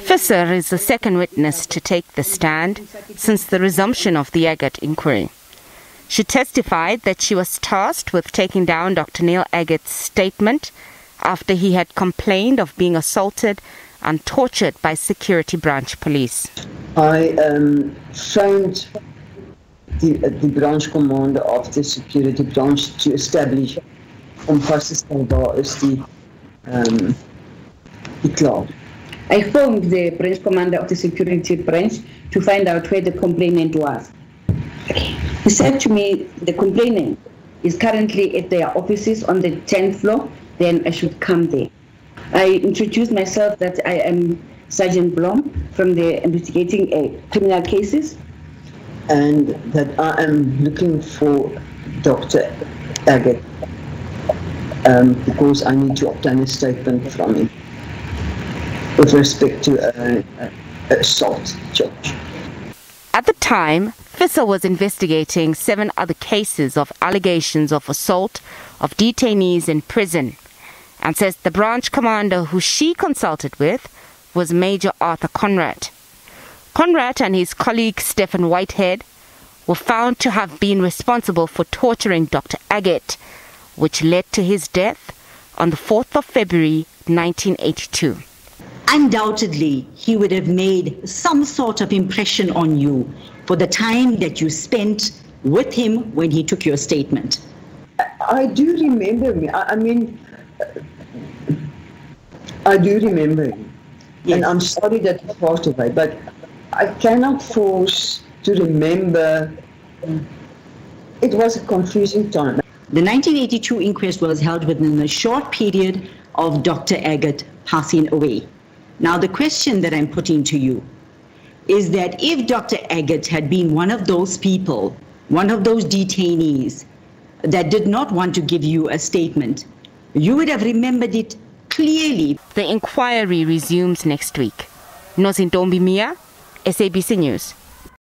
Visser is the second witness to take the stand since the resumption of the Aggett inquiry. She testified that she was tasked with taking down Dr. Neil Aggett's statement after he had complained of being assaulted and tortured by security branch police. I um, phoned the, the branch commander of the security branch to establish om vas te stel waar is die um. I phoned the branch commander of the security branch to find out where the complainant was. He said to me, the complainant is currently at their offices on the 10th floor, then I should come there. I introduced myself that I am Sergeant Blom from the investigating uh, criminal cases. And that I am looking for Dr. Aggett um, because I need to obtain a statement from him with respect to an assault charge. At the time, Visser was investigating seven other cases of allegations of assault of detainees in prison and says the branch commander who she consulted with was Major Arthur Cronwright. Cronwright and his colleague Stephen Whitehead were found to have been responsible for torturing Dr. Aggett, which led to his death on the 4th of February 1982 undoubtedly he would have made some sort of impression on you for the time that you spent with him when he took your statement. I do remember me. I, mean, I do remember him. Yes. And I'm sorry that he passed away, but I cannot force to remember. It was a confusing time. The 1982 inquest was held within a short period of Dr. Aggett passing away. Now, the question that I'm putting to you is that if Dr. Aggett had been one of those people, one of those detainees that did not want to give you a statement, you would have remembered it clearly. The inquiry resumes next week. Nozintombi Mia, SABC News.